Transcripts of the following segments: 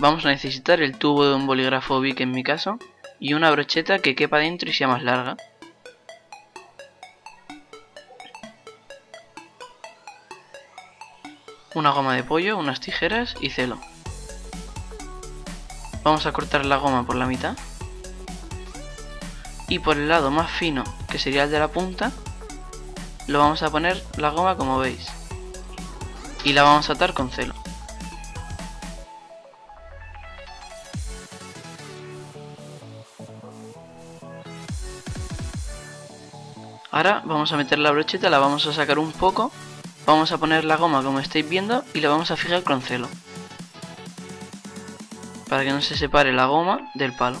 Vamos a necesitar el tubo de un bolígrafo Bic en mi caso y una brocheta que quepa dentro y sea más larga. Una goma de pollo, unas tijeras y celo. Vamos a cortar la goma por la mitad. Y por el lado más fino, que sería el de la punta, lo vamos a poner la goma como veis. Y la vamos a atar con celo. Ahora vamos a meter la brocheta, la vamos a sacar un poco, vamos a poner la goma como estáis viendo y la vamos a fijar con celo. Para que no se separe la goma del palo.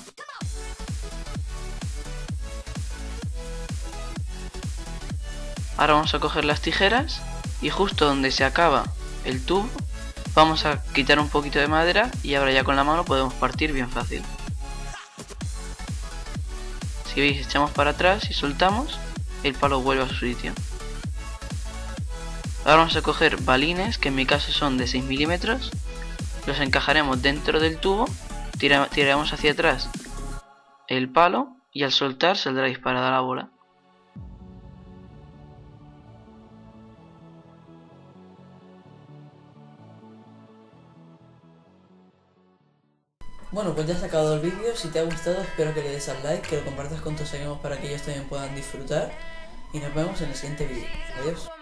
Ahora vamos a coger las tijeras y justo donde se acaba el tubo vamos a quitar un poquito de madera y ahora ya con la mano podemos partir bien fácil. Si veis echamos para atrás y soltamos el palo vuelve a su sitio. Ahora vamos a coger balines, que en mi caso son de 6 milímetros, los encajaremos dentro del tubo, tiraremos hacia atrás el palo y al soltar saldrá disparada la bola. Bueno, pues ya has acabado el vídeo, si te ha gustado espero que le des al like, que lo compartas con tus amigos para que ellos también puedan disfrutar y nos vemos en el siguiente vídeo. Adiós.